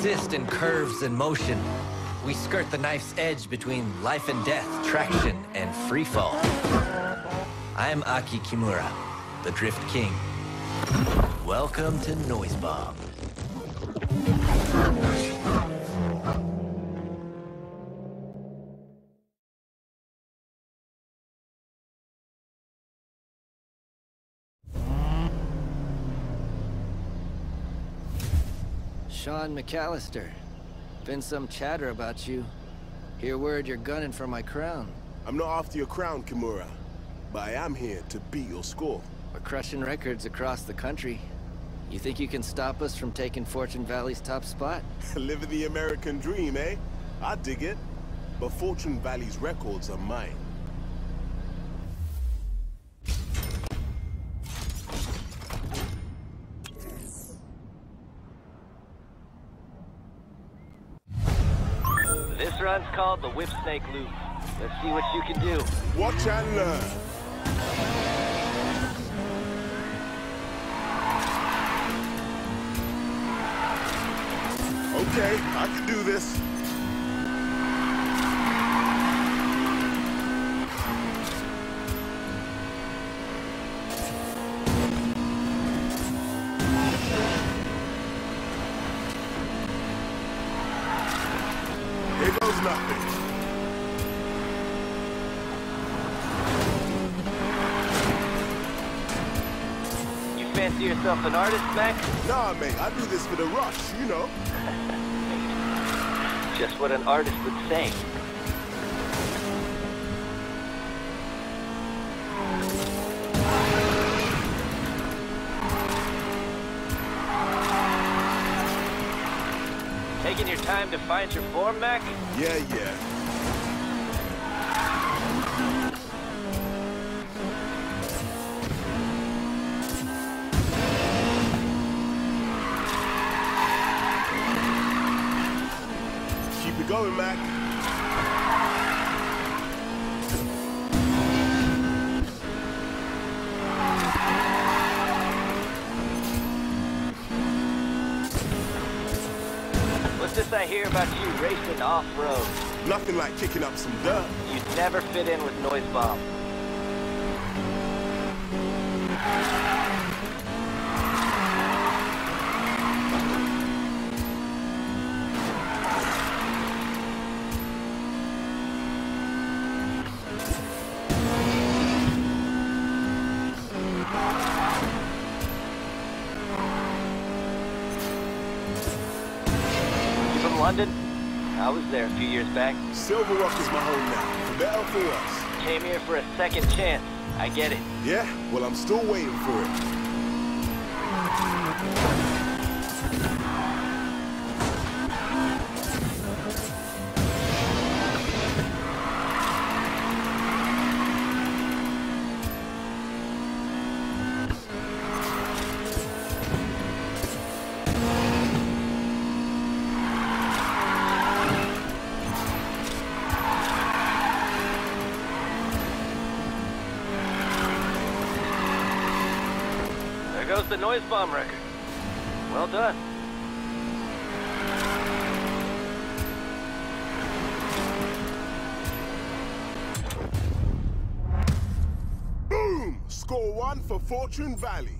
assist in curves and motion. We skirt the knife's edge between life and death, traction, and free fall. I'm Aki Kimura, the Drift King. Welcome to Noise Bomb. Sean McAllister. Been some chatter about you. Hear word you're gunning for my crown. I'm not after your crown, Kimura. But I am here to beat your score. We're crushing records across the country. You think you can stop us from taking Fortune Valley's top spot? Living the American dream, eh? I dig it. But Fortune Valley's records are mine. This run's called the Whip Snake Loop. Let's see what you can do. Watch and learn. Okay, I can do this. Nothing. You fancy yourself an artist, Mac? Nah, mate, I do this for the rush, you know. Just what an artist would say. Time to find your form, Mac? Yeah, yeah. Keep it going, Mac. Hear about you racing off-road? Nothing like kicking up some dirt. You'd never fit in with Noise Bomb. There a few years back. Silver Rock is my home now, for better for worse. Came here for a second chance. I get it. Yeah? Well, I'm still waiting for it. The noise bomb record. Well done. Boom! Score one for Fortune Valley.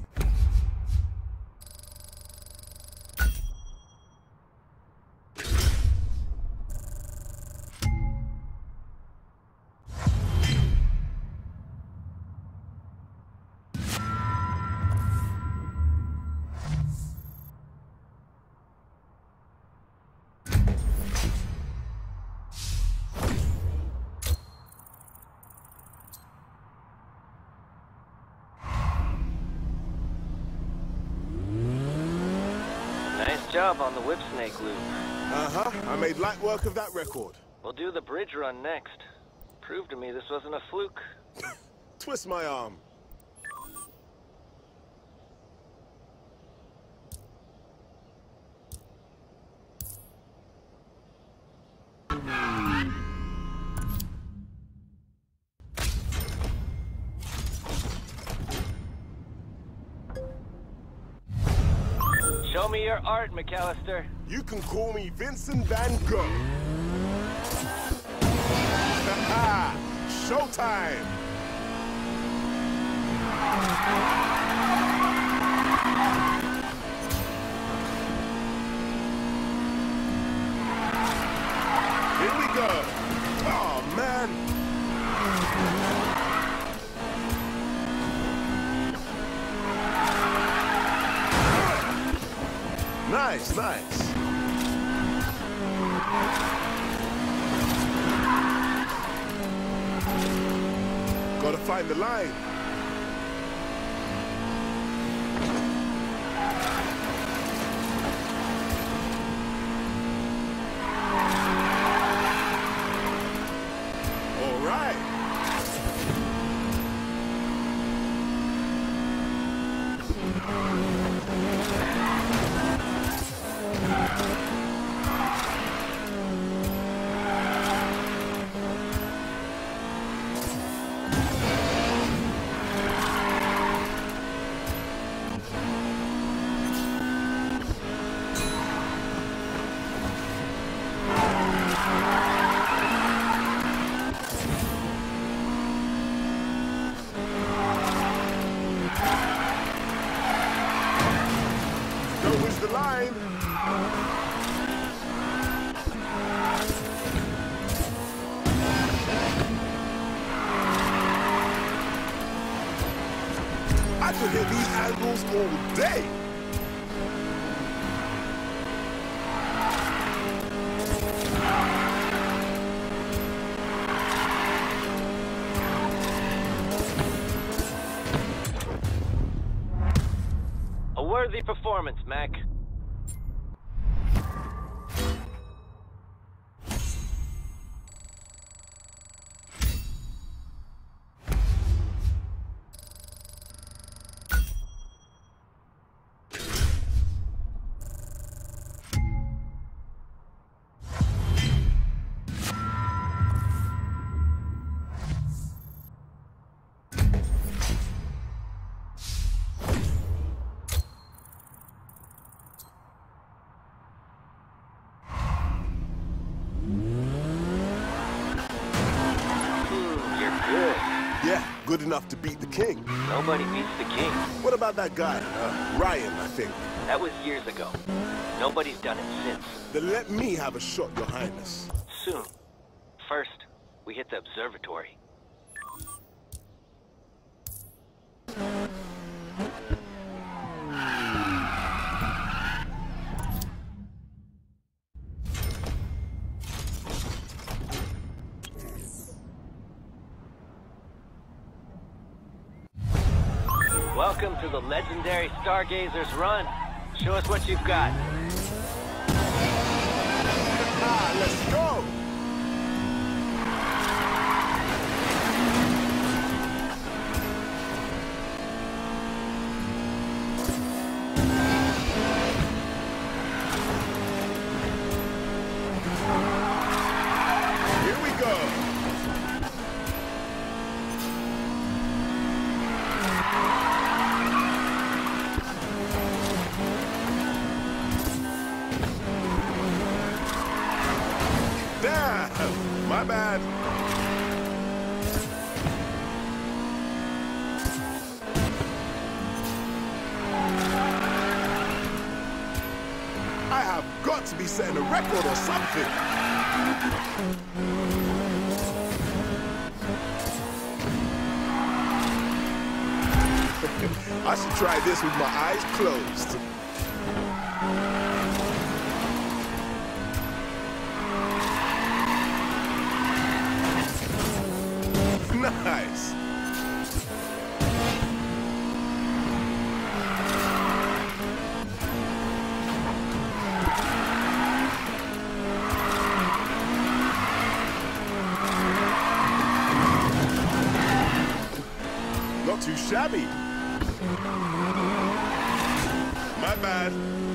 Job on the whip snake loop. Uh-huh. I made light work of that record. We'll do the bridge run next. Prove to me this wasn't a fluke. Twist my arm. Show me your art, McAllister. You can call me Vincent Van Gogh. Showtime! Here we go. Oh, man. Nice, nice. Gotta find the line. I could hit these angles all day. Good enough to beat the king. Nobody beats the king. What about that guy? Uh, Ryan, I think. That was years ago. Nobody's done it since. Then let me have a shot, your highness. Soon. First, we hit the observatory. The legendary Stargazer's Run. Show us what you've got. Ah, let's go! Be setting a record or something. I should try this with my eyes closed. Shabby. My bad.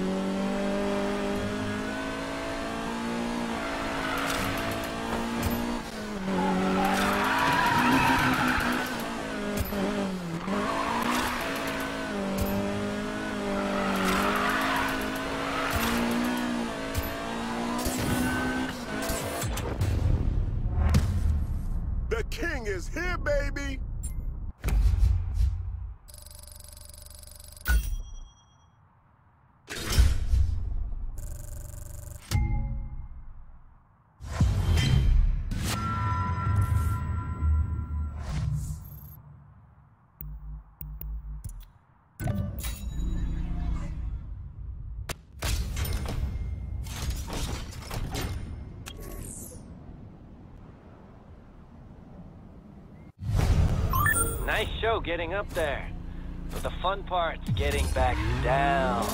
Nice show getting up there. But the fun part's getting back down.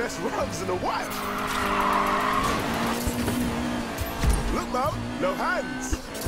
Best runs in a while. Look, Mo, no hands.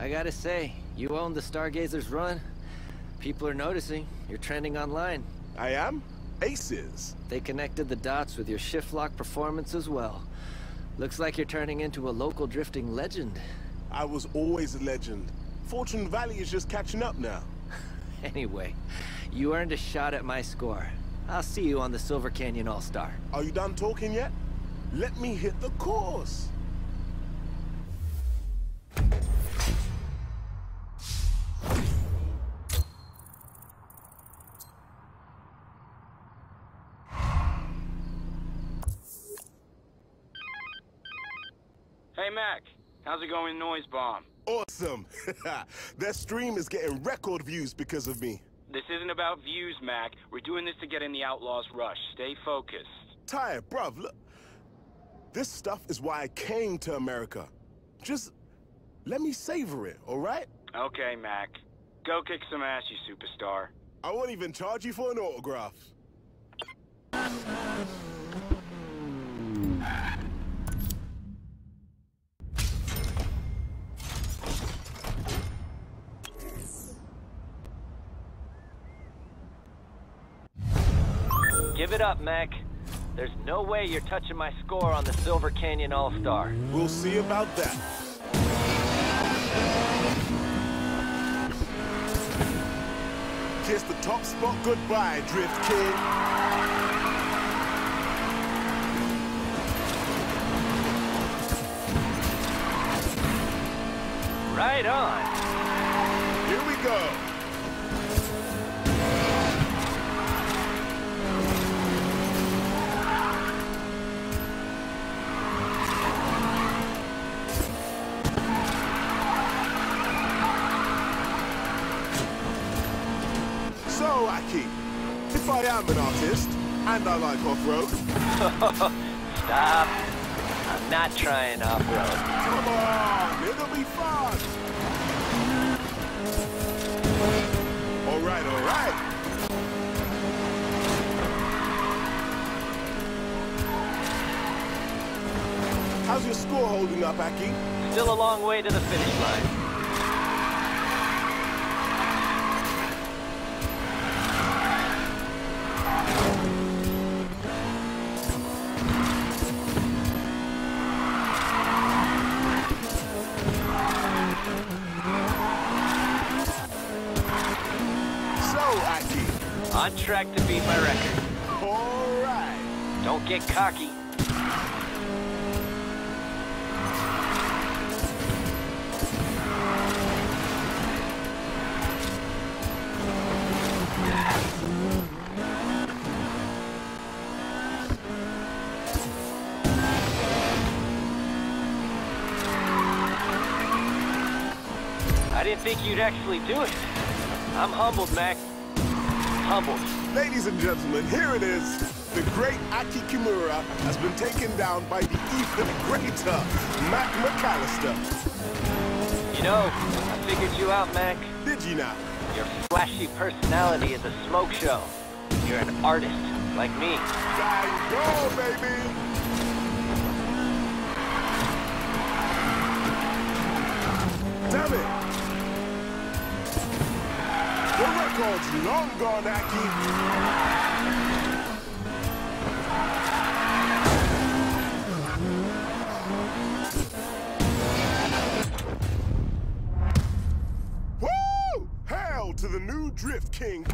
I gotta say, you own the Stargazer's run. People are noticing. You're trending online. I am Aces. They connected the dots with your shift lock performance as well. Looks like you're turning into a local drifting legend. I was always a legend. Fortune Valley is just catching up now. Anyway, you earned a shot at my score. I'll see you on the Silver Canyon All-Star. Are you done talking yet? Let me hit the course. Going, Noise Bomb? Awesome. that stream is getting record views because of me. This isn't about views, Mac. We're doing this to get in the Outlaws rush. Stay focused. Tired, bruv. Look. This stuff is why I came to America. Just let me savor it, all right? Okay, Mac. Go kick some ass, you superstar. I won't even charge you for an autograph. Give it up, Mac. There's no way you're touching my score on the Silver Canyon All-Star. We'll see about that. Kiss the top spot goodbye, Drift King. Right on. Here we go. Aki, if I am an artist, and I like off-road, Stop. I'm not trying off-road. come on, it'll be fun. All right, all right. How's your score holding up, Aki? Still a long way to the finish line. Track to beat my record. All right. Don't get cocky. I didn't think you'd actually do it. I'm humbled, Mac. Humbled. Ladies and gentlemen, here it is. The great Aki Kimura has been taken down by the even greater Mac McAllister. You know, I figured you out, Mac. Did you now? Your flashy personality is a smoke show. You're an artist, like me. Bang go, baby! Long gone, Aki. Woo! Hail to the new Drift King